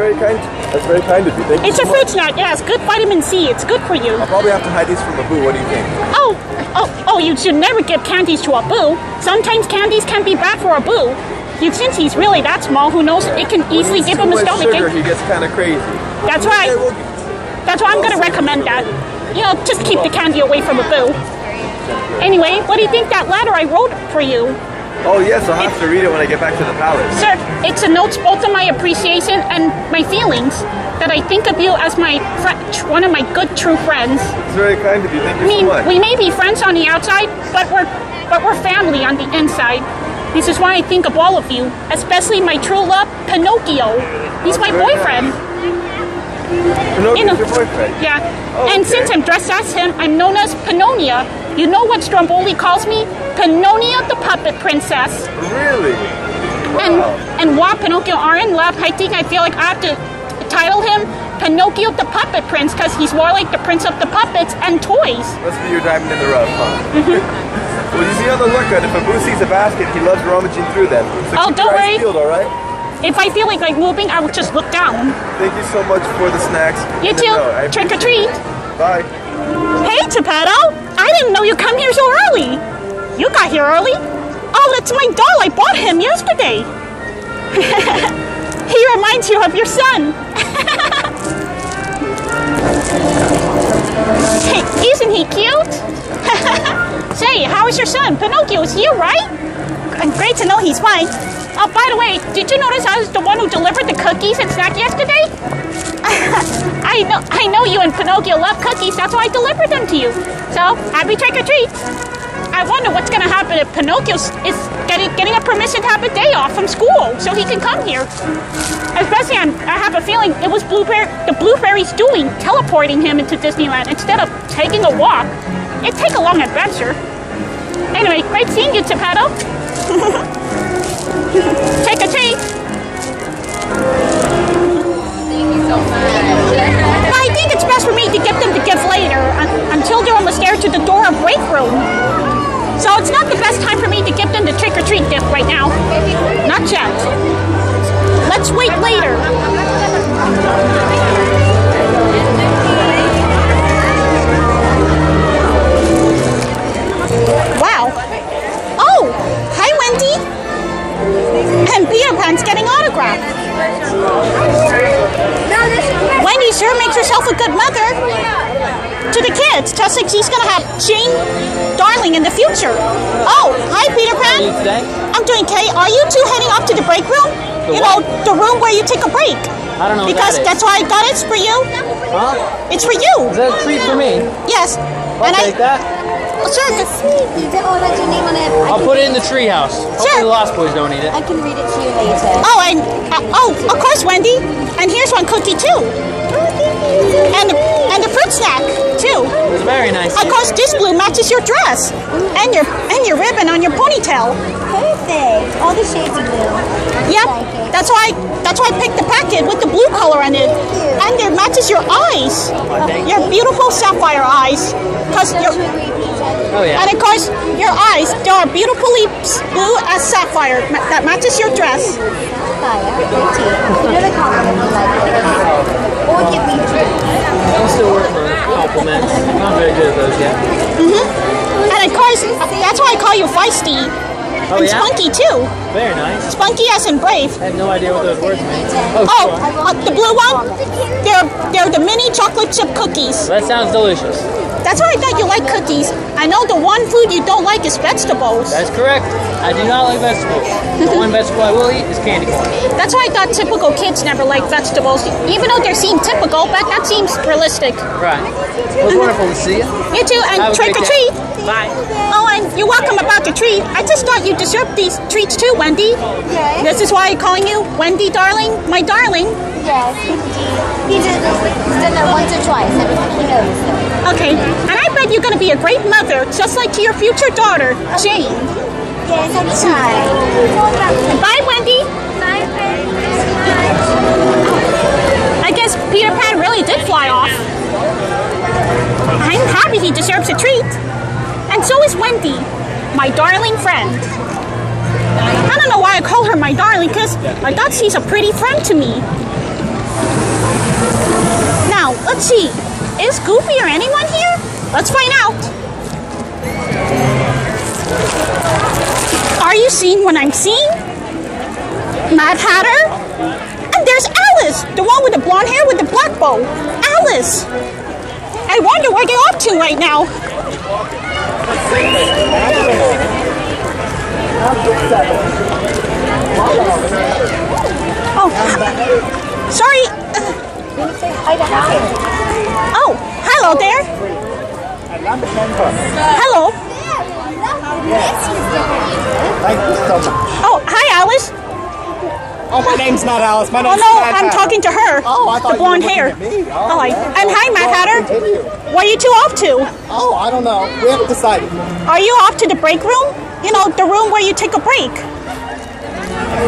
very kind. That's very kind of you. Thank you It's so a fruit snack. Yes, good vitamin C. It's good for you. I'll probably have to hide these from Abu. What do you think? Oh, oh, oh! You should never give candies to Abu. Sometimes candies can be bad for Abu. You, since he's really that small, who knows? It can When easily give him a stomach ache. he gets kind of crazy. That's right. Okay, well, That's why I'm gonna recommend that. You know, just keep the candy away from Abu. Anyway, what do you think that letter I wrote for you? Oh yes, I'll have to read it when I get back to the palace. Sir, it's a note both of my appreciation and my feelings that I think of you as my fr- one of my good true friends. It's very kind of you. Thank you I mean, so much. we may be friends on the outside, but we're but we're family on the inside. This is why I think of all of you, especially my true love, Pinocchio. He's my boyfriend. Pinocchio's you know- your boyfriend. Yeah. Oh, and okay. since I'm dressed as him, I'm known as Pinonnia. You know what Stromboli calls me? Pinonnia the Puppet Princess. Really? And Wow. and while Pinocchio are in love, I think I feel like I have to title him Pinocchio the Puppet Prince because he's more like the prince of the puppets and toys. Must be your diamond in the rough, huh? Mm-hmm. well, you be on the lookout. If Abu sees a basket, he loves rummaging through them. So Oh, don't worry. peeled, all right? If I feel like like moving, I will just look down. Thank you so much for the snacks. You too. no, Trick or treat. it. Bye. Hey, Geppetto! I didn't know you come here so early. You got here early. Oh, that's my doll. I bought him yesterday. he reminds you of your son. hey, isn't he cute? Say, how is your son? Pinocchio is here, right? Great to know he's fine. Oh, by the way, did you notice I was the one who delivered the cookies and snack yesterday? I know, I know you and Pinocchio love cookies. That's why I delivered them to you. So happy trick or treat. I wonder what's gonna happen if Pinocchio is getting getting a permission to have a day off from school so he can come here. Especially, I'm, I have a feeling it was Blue Fairy, the Blue Fairy's doing teleporting him into Disneyland instead of taking a walk. It'd take a long adventure. Anyway, great seeing you, Geppetto. Jane Darling in the future. Oh, hi Peter Pan. today? I'm doing okay. Are you two heading off to the break room? The you know, the room where you take a break. I don't know what Because that that's why I got it. It's for you. Huh? It's for you. Is that a treat for me? Yes. I'll and take I, that. Sure. Oh, that's your name on it. I I'll put it in the treehouse. Hopefully Sure. the Lost Boys don't eat it. I can read it to you later. Oh, and uh, oh, of course, Wendy. And here's one cookie too. Oh, And the, and the fruit snack too. It was very nice. Of course, this blue matches your dress and your and your ribbon on your ponytail. Perfect. All the shades of blue. Yep. Like it. That's why that's why I picked the packet with the blue color on it, and it matches your eyes, your beautiful sapphire eyes. Cause Don't your you agree, Peter? Oh yeah. and of course your eyes they are beautifully blue as sapphire that matches your dress. Fire. Pretty. Another compliment you like. Or give me treats. I'm still working on compliments. I'm not very good at those yet. Mhm. And of course that's why I call you feisty Oh and yeah? spunky too. Very nice. Spunky as in brave. I had no idea what those words meant. Oh, Oh, sure. uh, the blue one? They're they're the mini chocolate chip cookies. That sounds delicious. That's why I thought you like cookies. I know the one food you don't like is vegetables. That's correct. I do not like vegetables. The one vegetable I will eat is candy corn. That's why I thought typical kids never like vegetables, even though they seem typical, but that seems realistic. Right. It was wonderful to see you. You too, and trick or treat. Bye. Oh, and you're welcome about the treat. I just thought you deserved these treats too, Wendy. Yes. This is why I'm calling you Wendy, darling, my darling. Yes. He did, he's done that once or twice. Everybody knows. Okay, and I bet you're going to be a great mother, just like to your future daughter, Jane. Yes, I'm sorry. Bye, Wendy. I guess Peter Pan really did fly off. I'm happy he deserves a treat. And so is Wendy, my darling friend. I don't know why I call her my darling, because I thought she's a pretty friend to me. Now, let's see. Is Goofy or anyone here? Let's find out. Are you seeing what I'm seeing? Mad Hatter? And there's Alice, the one with the blonde hair with the black bow. Alice! I wonder where they're up to right now. Oh, sorry. Oh, hello there. Hello. Thank you so much. Oh, hi, Alice. Oh, my name's not Alice. My Oh name's no, Mad I'm Hatter. talking to her. Oh, I thought the blonde hair. at me. Oh, Oh, I- and hi, Mad oh, Hatter. continue. Where are you two off to? Oh, I don't know. We haven't decided. Are you off to the break room? You know, the room where you take a break.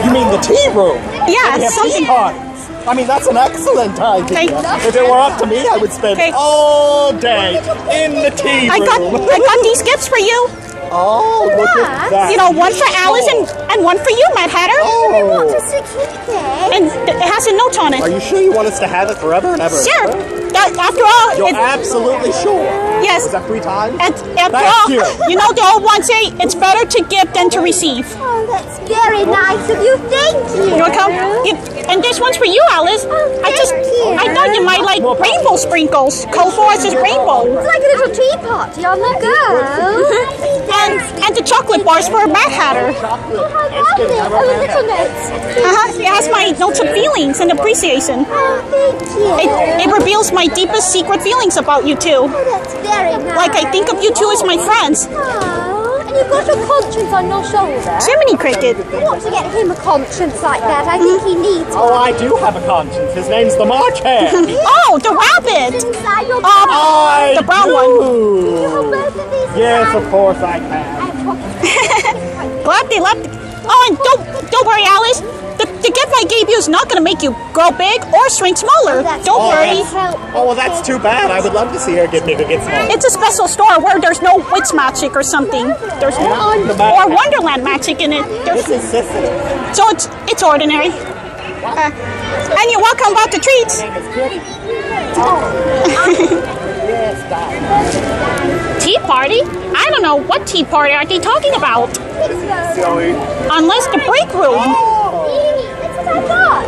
You mean the tea room? Yeah, We have something- tea. I mean, that's an excellent idea. If it were up to me, I would spend Okay. all day in the tea room. I got room. I got these gifts for you. Oh, look at that. You know, one for Alice and, oh. and one for you, Mad Hatter. Oh. Just to keep it. And it has a note on it. Are you sure you want us to have it forever and ever? Sure. ever? That, after all, You're it, absolutely sure. yes. Was that three times? And after Thank all, you. you know the old one say it's better to give than to receive. Oh, that's very nice of you. Thank you. You want to come? You- and this one's for you, Alice. Oh, I just, I thought you might like rainbow sprinkles. Colorful is rainbow. It's like a little tea party on the go. And and the chocolate bars for a Mad Hatter. Oh, how lovely. Oh, the little notes. Uh-huh. It has my notes of feelings and appreciation. Oh, thank you. It, it reveals my deepest secret feelings about you two. Oh, that's very nice. Like I think of you two as my friends. Oh, and you've got your conscience on your shoulder. Jiminy Cricket. You want to get him a conscience like that. I think he needs Oh, I do have a conscience. His name's the March Hare. Oh, the rabbit. inside your Um, I The brown do. You have both of these Yes, inside. of course I can. Have. Glad they left. Oh, and don't don't worry, Alice. The, the gift I gave you is not going to make you grow big or shrink smaller. That's Don't very worry. Oh, well, that's too bad. I would love to see her get bigger, get smaller. It's a special store where there's no witch magic or something. There's I'm or Wonderland magic in it. There's, This is Sicily. so it's it's ordinary. Uh, and you're welcome about the treats. Tea party? I don't know what tea party are they talking about. Silly. Unless the break room. This is what I thought.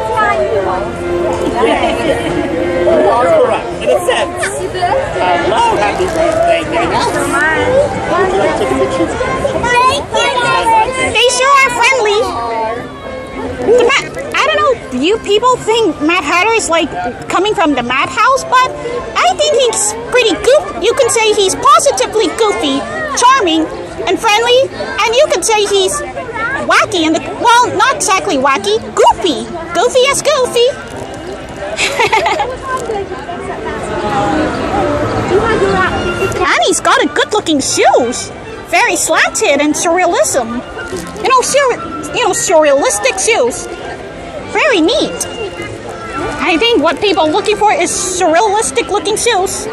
You are correct. In a sense. Happy birthday. Hello, happy birthday, Dana. Would you like to take a picture? Thank you. They sure are friendly. The Ma- I don't know. You people think Mad Hatter is like coming from the madhouse, but I think he's pretty goofy. You can say he's positively goofy, charming, and friendly, and you can say he's wacky and the well, not exactly wacky, goofy, goofy as goofy. And he's got a good-looking shoes, very slanted and surrealism. You know, sur- you know, surrealistic shoes. Very neat. I think what people are looking for is surrealistic looking shoes.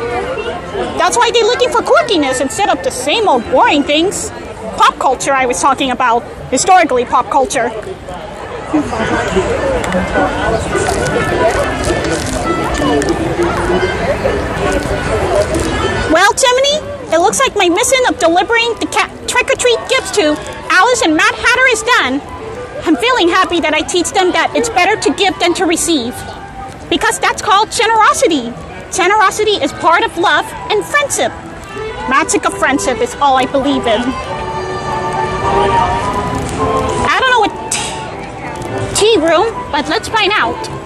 That's why they're looking for quirkiness instead of the same old boring things. Pop culture I was talking about, historically pop culture. Well, Jiminy, it looks like my mission of delivering the trick-or-treat gifts to Alice and Mad Hatter is done. I'm feeling happy that I teach them that it's better to give than to receive. Because that's called generosity. Generosity is part of love and friendship. Magic of friendship is all I believe in. I don't know what tea room, but let's find out.